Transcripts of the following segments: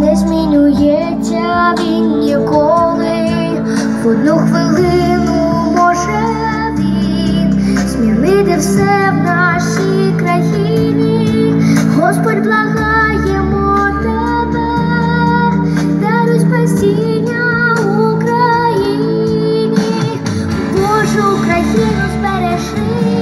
не змінюється він ніколи, одну хвилину може він змінити все в нашій країні, Господь благаємо тебе, даруй спасіння Україні, Божу Україну збережи.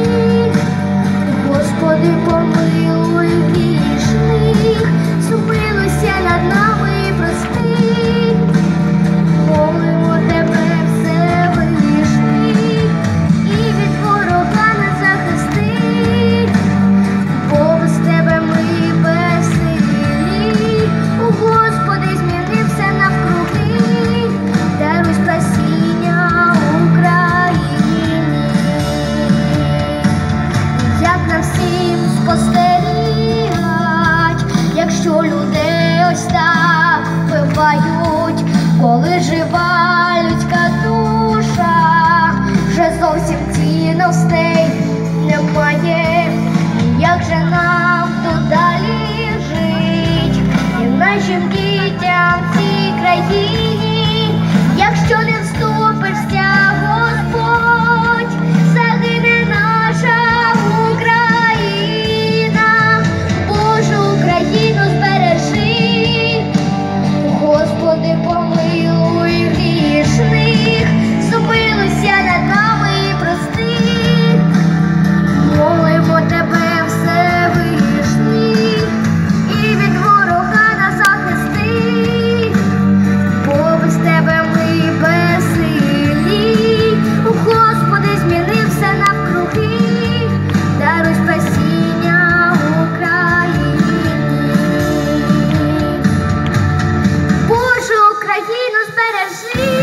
I see.